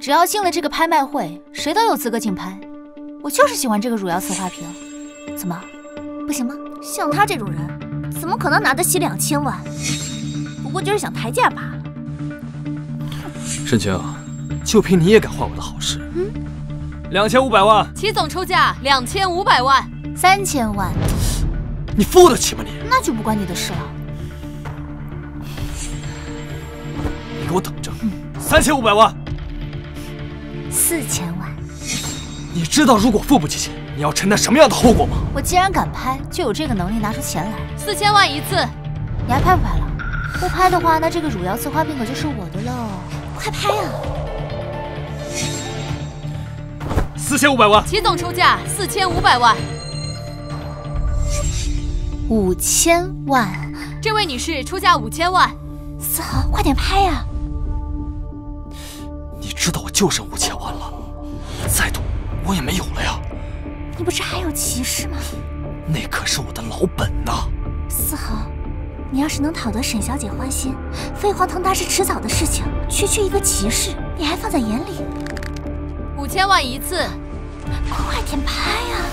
只要进了这个拍卖会，谁都有资格竞拍。我就是喜欢这个汝窑瓷花瓶，怎么，不行吗？像他这种人，怎么可能拿得起两千万？不过就是想抬价罢了。沈清，就凭你也敢坏我的好事？嗯，两千五百万，齐总出价两千五百万，三千万，你付得起吗？你那就不关你的事了。你给我等着，三千五百万，四千万。你知道如果付不起钱，你要承担什么样的后果吗？我既然敢拍，就有这个能力拿出钱来。四千万一次，你还拍不拍了？不拍的话，那这个汝窑瓷花瓶可就是我的喽。快拍啊！四千五百万，齐总出价四千五百万，五千万。这位女士出价五千万，思豪，快点拍呀！就剩五千万了，再赌我也没有了呀。你不是还有骑士吗？那可是我的老本呐。四豪，你要是能讨得沈小姐欢心，飞黄腾达是迟早的事情。区区一个骑士，你还放在眼里？五千万一次，快点拍呀！